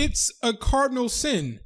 it's a cardinal sin.